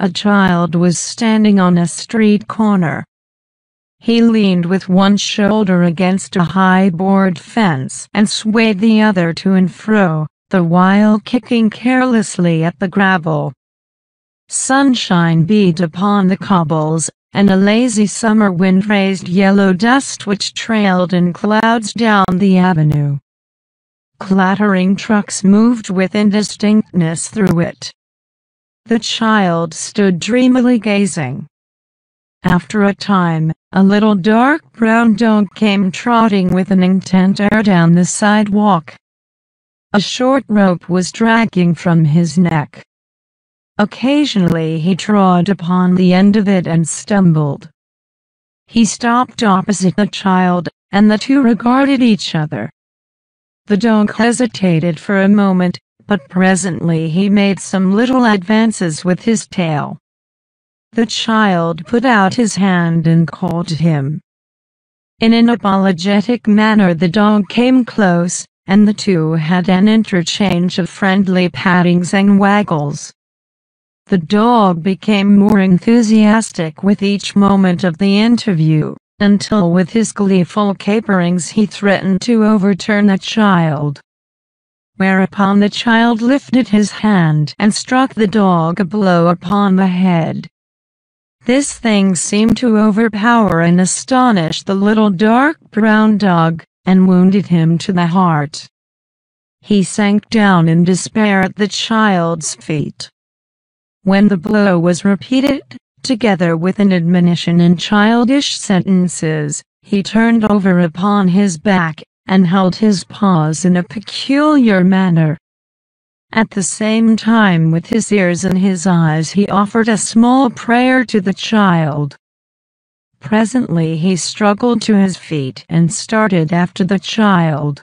a child was standing on a street corner. He leaned with one shoulder against a high board fence and swayed the other to and fro, the while kicking carelessly at the gravel. Sunshine beat upon the cobbles, and a lazy summer wind raised yellow dust which trailed in clouds down the avenue. Clattering trucks moved with indistinctness through it. The child stood dreamily gazing. After a time, a little dark brown dog came trotting with an intent air down the sidewalk. A short rope was dragging from his neck. Occasionally he trod upon the end of it and stumbled. He stopped opposite the child, and the two regarded each other. The dog hesitated for a moment, but presently he made some little advances with his tail. The child put out his hand and called him. In an apologetic manner the dog came close, and the two had an interchange of friendly pattings and waggles. The dog became more enthusiastic with each moment of the interview, until with his gleeful caperings he threatened to overturn the child. Whereupon the child lifted his hand and struck the dog a blow upon the head. This thing seemed to overpower and astonish the little dark brown dog, and wounded him to the heart. He sank down in despair at the child's feet. When the blow was repeated, together with an admonition in childish sentences, he turned over upon his back, and held his paws in a peculiar manner. At the same time with his ears and his eyes he offered a small prayer to the child. Presently he struggled to his feet and started after the child.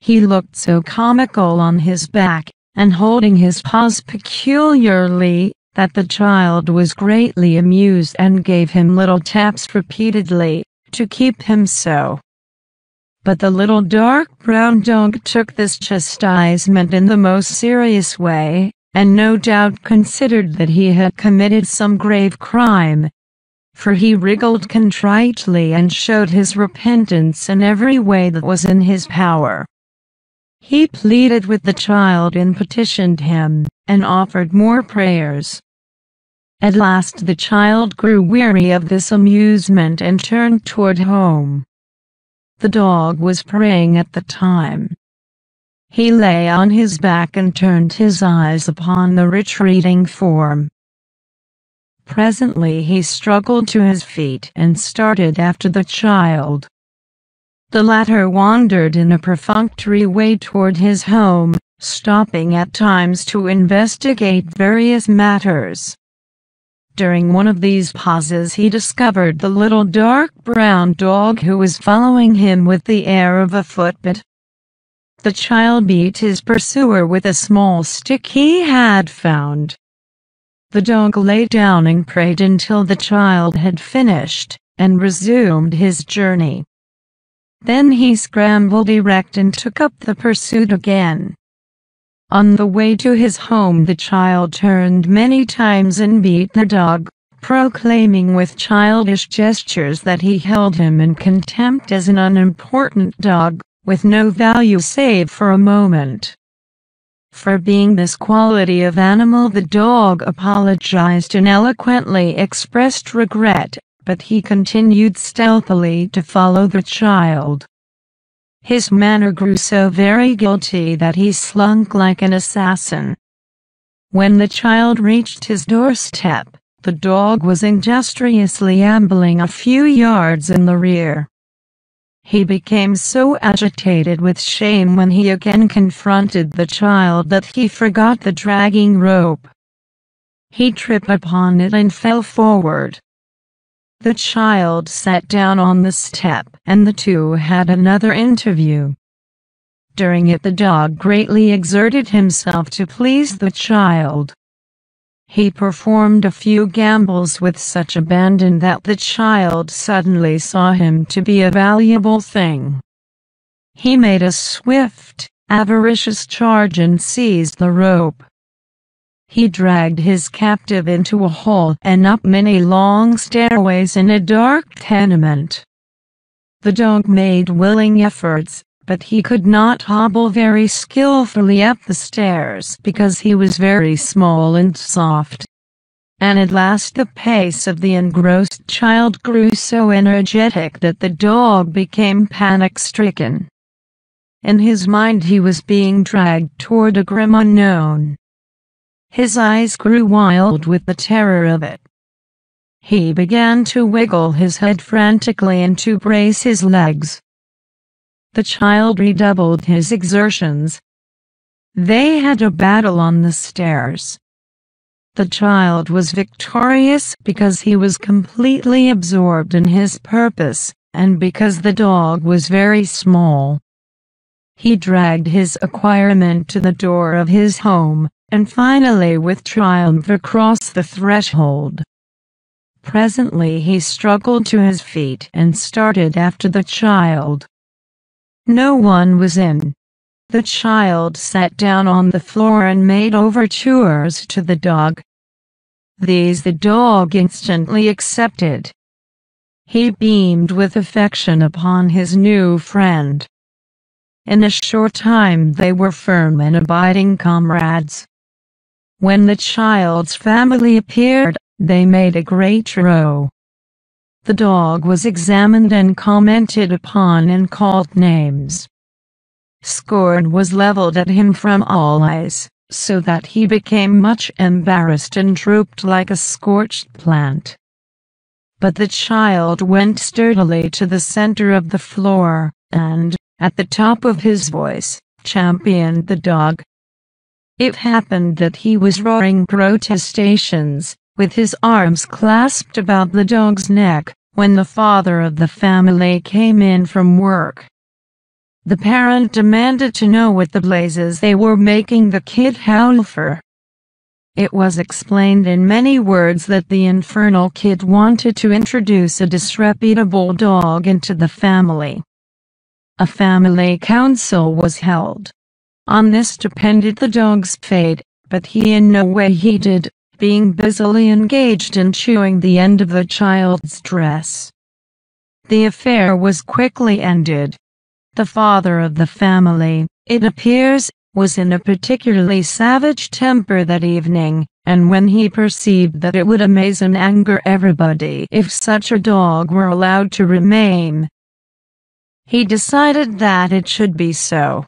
He looked so comical on his back, and holding his paws peculiarly, that the child was greatly amused and gave him little taps repeatedly, to keep him so. But the little dark brown dog took this chastisement in the most serious way, and no doubt considered that he had committed some grave crime. For he wriggled contritely and showed his repentance in every way that was in his power. He pleaded with the child and petitioned him, and offered more prayers. At last the child grew weary of this amusement and turned toward home. The dog was praying at the time. He lay on his back and turned his eyes upon the retreating form. Presently he struggled to his feet and started after the child. The latter wandered in a perfunctory way toward his home, stopping at times to investigate various matters. During one of these pauses he discovered the little dark brown dog who was following him with the air of a footpad. The child beat his pursuer with a small stick he had found. The dog lay down and prayed until the child had finished, and resumed his journey. Then he scrambled erect and took up the pursuit again. On the way to his home the child turned many times and beat the dog, proclaiming with childish gestures that he held him in contempt as an unimportant dog, with no value save for a moment. For being this quality of animal the dog apologized and eloquently expressed regret but he continued stealthily to follow the child. His manner grew so very guilty that he slunk like an assassin. When the child reached his doorstep, the dog was industriously ambling a few yards in the rear. He became so agitated with shame when he again confronted the child that he forgot the dragging rope. He tripped upon it and fell forward. The child sat down on the step and the two had another interview. During it the dog greatly exerted himself to please the child. He performed a few gambols with such abandon that the child suddenly saw him to be a valuable thing. He made a swift, avaricious charge and seized the rope. He dragged his captive into a hall and up many long stairways in a dark tenement. The dog made willing efforts, but he could not hobble very skillfully up the stairs because he was very small and soft. And at last the pace of the engrossed child grew so energetic that the dog became panic-stricken. In his mind he was being dragged toward a grim unknown. His eyes grew wild with the terror of it. He began to wiggle his head frantically and to brace his legs. The child redoubled his exertions. They had a battle on the stairs. The child was victorious because he was completely absorbed in his purpose, and because the dog was very small. He dragged his acquirement to the door of his home, and finally with triumph across the threshold. Presently he struggled to his feet and started after the child. No one was in. The child sat down on the floor and made overtures to the dog. These the dog instantly accepted. He beamed with affection upon his new friend. In a short time they were firm and abiding comrades. When the child's family appeared, they made a great row. The dog was examined and commented upon and called names. Scorn was leveled at him from all eyes, so that he became much embarrassed and drooped like a scorched plant. But the child went sturdily to the center of the floor, and, at the top of his voice, championed the dog. It happened that he was roaring protestations, with his arms clasped about the dog's neck, when the father of the family came in from work. The parent demanded to know what the blazes they were making the kid howl for. It was explained in many words that the infernal kid wanted to introduce a disreputable dog into the family. A family council was held. On this depended the dog's fate, but he in no way heeded, being busily engaged in chewing the end of the child's dress. The affair was quickly ended. The father of the family, it appears, was in a particularly savage temper that evening, and when he perceived that it would amaze and anger everybody if such a dog were allowed to remain, he decided that it should be so.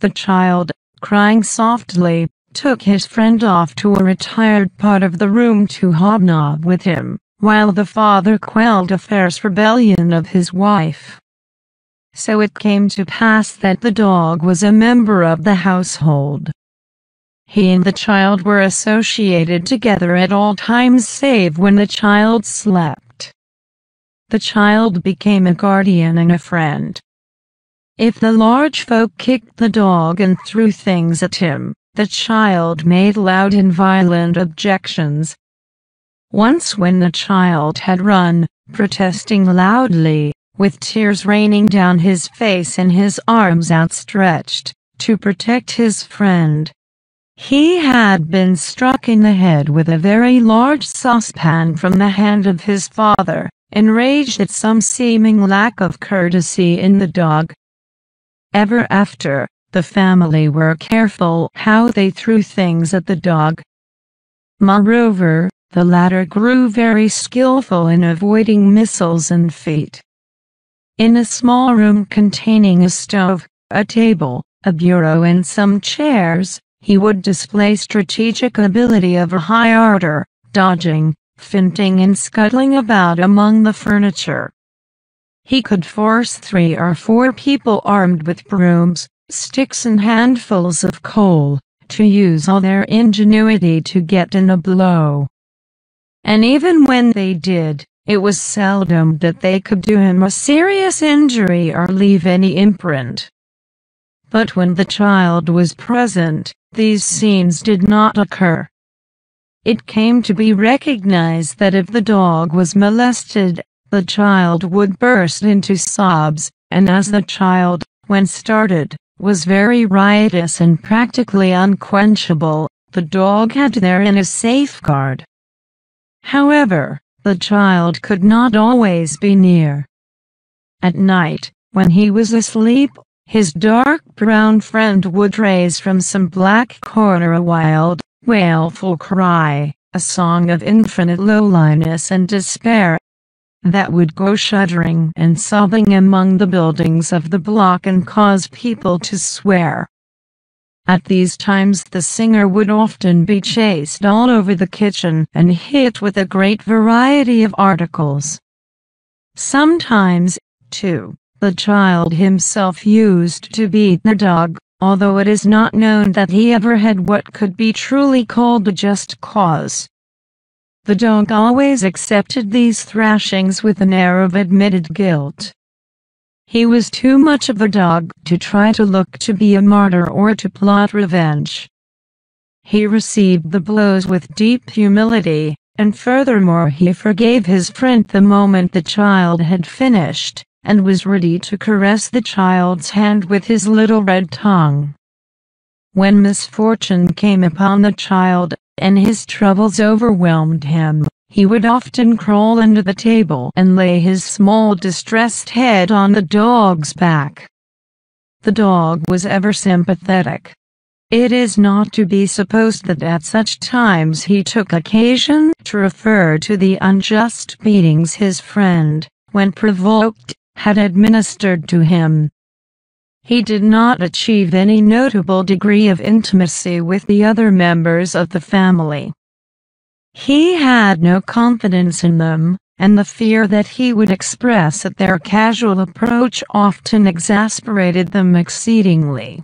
The child, crying softly, took his friend off to a retired part of the room to hobnob with him, while the father quelled a fierce rebellion of his wife. So it came to pass that the dog was a member of the household. He and the child were associated together at all times save when the child slept. The child became a guardian and a friend. If the large folk kicked the dog and threw things at him, the child made loud and violent objections. Once when the child had run, protesting loudly, with tears raining down his face and his arms outstretched, to protect his friend, he had been struck in the head with a very large saucepan from the hand of his father, enraged at some seeming lack of courtesy in the dog, Ever after, the family were careful how they threw things at the dog. Moreover, the latter grew very skillful in avoiding missiles and feet. In a small room containing a stove, a table, a bureau and some chairs, he would display strategic ability of a high order, dodging, finting and scuttling about among the furniture. He could force three or four people armed with brooms, sticks and handfuls of coal, to use all their ingenuity to get in a blow. And even when they did, it was seldom that they could do him a serious injury or leave any imprint. But when the child was present, these scenes did not occur. It came to be recognized that if the dog was molested the child would burst into sobs, and as the child, when started, was very riotous and practically unquenchable, the dog had therein a safeguard. However, the child could not always be near. At night, when he was asleep, his dark brown friend would raise from some black corner a wild, wailful cry, a song of infinite loneliness and despair, that would go shuddering and sobbing among the buildings of the block and cause people to swear. At these times the singer would often be chased all over the kitchen and hit with a great variety of articles. Sometimes, too, the child himself used to beat the dog, although it is not known that he ever had what could be truly called a just cause. The dog always accepted these thrashings with an air of admitted guilt. He was too much of a dog to try to look to be a martyr or to plot revenge. He received the blows with deep humility, and furthermore he forgave his friend the moment the child had finished, and was ready to caress the child's hand with his little red tongue. When misfortune came upon the child, and his troubles overwhelmed him, he would often crawl under the table and lay his small distressed head on the dog's back. The dog was ever sympathetic. It is not to be supposed that at such times he took occasion to refer to the unjust beatings his friend, when provoked, had administered to him. He did not achieve any notable degree of intimacy with the other members of the family. He had no confidence in them, and the fear that he would express at their casual approach often exasperated them exceedingly.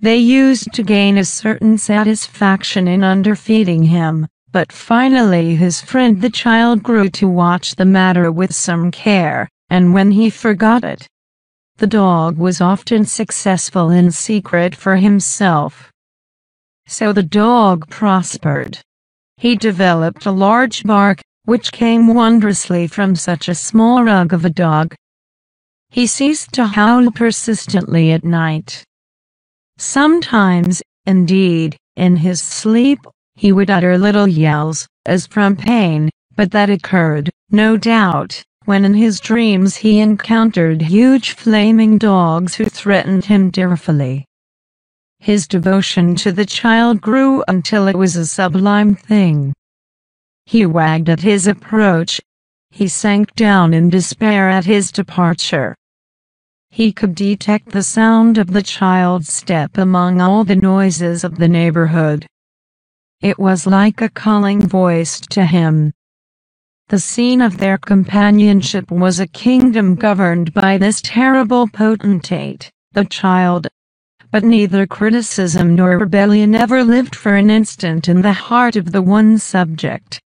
They used to gain a certain satisfaction in underfeeding him, but finally his friend the child grew to watch the matter with some care, and when he forgot it, the dog was often successful in secret for himself. So the dog prospered. He developed a large bark, which came wondrously from such a small rug of a dog. He ceased to howl persistently at night. Sometimes, indeed, in his sleep, he would utter little yells, as from pain, but that occurred, no doubt, when in his dreams he encountered huge flaming dogs who threatened him direfully. His devotion to the child grew until it was a sublime thing. He wagged at his approach. He sank down in despair at his departure. He could detect the sound of the child's step among all the noises of the neighborhood. It was like a calling voice to him. The scene of their companionship was a kingdom governed by this terrible potentate, the child. But neither criticism nor rebellion ever lived for an instant in the heart of the one subject.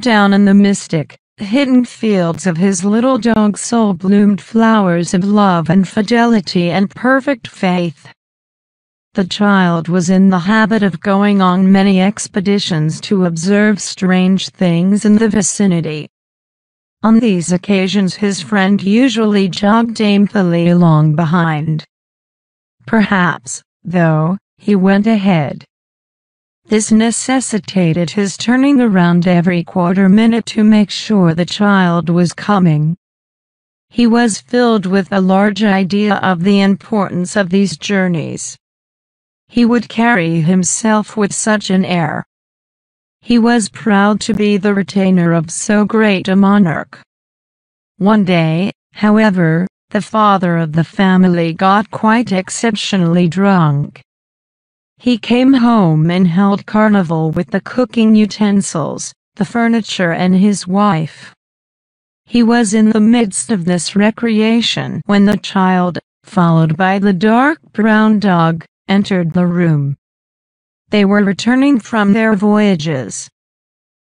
Down in the mystic, hidden fields of his little dog soul bloomed flowers of love and fidelity and perfect faith. The child was in the habit of going on many expeditions to observe strange things in the vicinity. On these occasions his friend usually jogged aimfully along behind. Perhaps, though, he went ahead. This necessitated his turning around every quarter minute to make sure the child was coming. He was filled with a large idea of the importance of these journeys. He would carry himself with such an air. He was proud to be the retainer of so great a monarch. One day, however, the father of the family got quite exceptionally drunk. He came home and held carnival with the cooking utensils, the furniture and his wife. He was in the midst of this recreation when the child, followed by the dark brown dog, entered the room. They were returning from their voyages.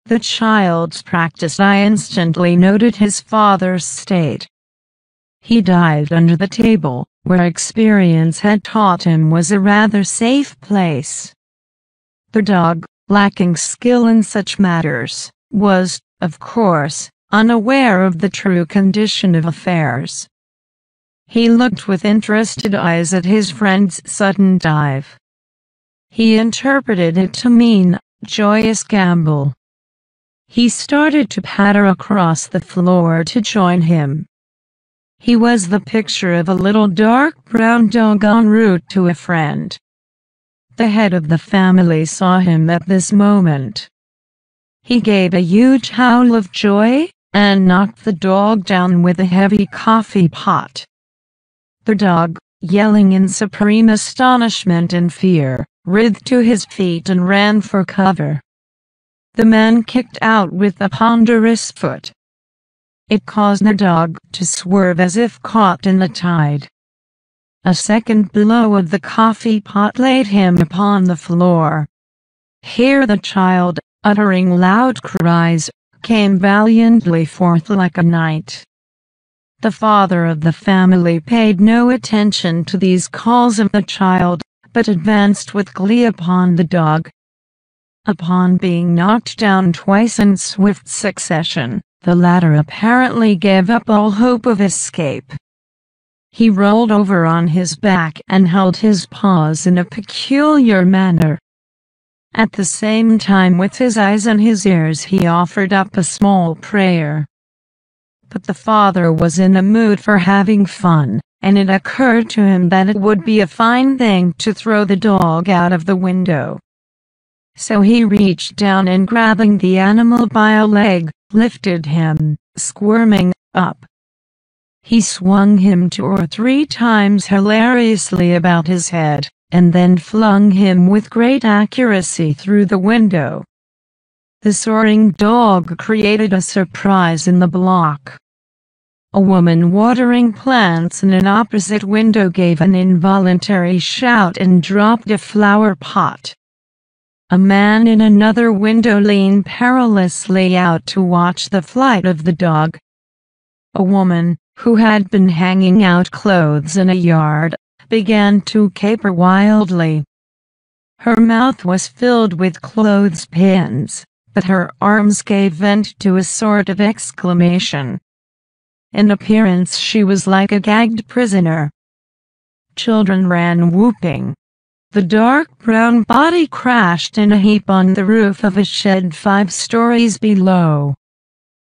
The child's practice I instantly noted his father's state. He dived under the table, where experience had taught him was a rather safe place. The dog, lacking skill in such matters, was, of course, unaware of the true condition of affairs. He looked with interested eyes at his friend's sudden dive. He interpreted it to mean joyous gambol. He started to patter across the floor to join him. He was the picture of a little dark brown dog en route to a friend. The head of the family saw him at this moment. He gave a huge howl of joy and knocked the dog down with a heavy coffee pot. The dog, yelling in supreme astonishment and fear, writhed to his feet and ran for cover. The man kicked out with a ponderous foot. It caused the dog to swerve as if caught in the tide. A second blow of the coffee pot laid him upon the floor. Here the child, uttering loud cries, came valiantly forth like a knight. The father of the family paid no attention to these calls of the child, but advanced with glee upon the dog, Upon being knocked down twice in swift succession, the latter apparently gave up all hope of escape. He rolled over on his back and held his paws in a peculiar manner. At the same time with his eyes and his ears he offered up a small prayer. But the father was in a mood for having fun, and it occurred to him that it would be a fine thing to throw the dog out of the window. So he reached down and grabbing the animal by a leg, lifted him, squirming, up. He swung him two or three times hilariously about his head, and then flung him with great accuracy through the window. The soaring dog created a surprise in the block. A woman watering plants in an opposite window gave an involuntary shout and dropped a flower pot. A man in another window leaned perilously out to watch the flight of the dog. A woman, who had been hanging out clothes in a yard, began to caper wildly. Her mouth was filled with clothespins, but her arms gave vent to a sort of exclamation. In appearance she was like a gagged prisoner. Children ran whooping. The dark brown body crashed in a heap on the roof of a shed five stories below.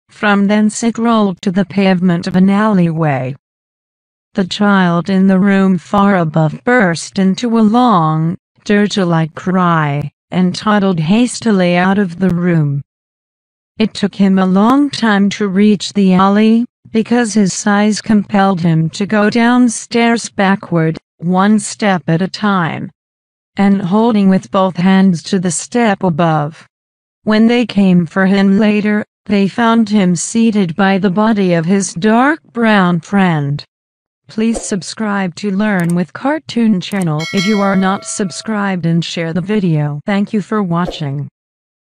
From thence it rolled to the pavement of an alleyway. The child in the room far above burst into a long, dirge-like cry, and toddled hastily out of the room. It took him a long time to reach the alley, because his size compelled him to go downstairs backward, one step at a time and holding with both hands to the step above. When they came for him later, they found him seated by the body of his dark brown friend. Please subscribe to Learn with Cartoon channel if you are not subscribed and share the video. Thank you for watching.